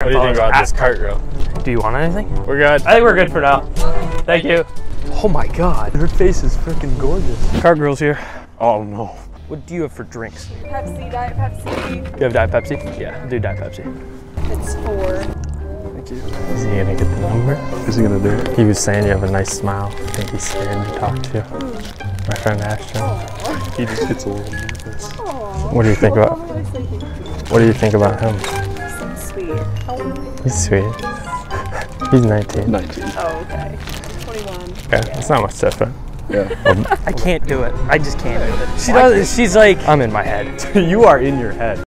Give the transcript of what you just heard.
What do you think about this cart girl? Do you want anything? We're good. I think we're good for now. Thank you. Oh my god, her face is freaking gorgeous. Cart girl's here. Oh no. What do you have for drinks? Pepsi, Diet Pepsi. You have Diet Pepsi? Yeah, do Diet Pepsi. It's four. Thank you. Is he gonna get the number? Is he gonna do it? He was saying you have a nice smile. I think he's scared to talk to you. My friend Ashton. He just gets a little nervous. What do you think about? What do you think about him? He's sweet. He's 19. 19. Oh, okay. 21. Yeah, it's not much different. Yeah. I can't do it. I just can't do it. She does. She's like, I'm in my head. you are in your head.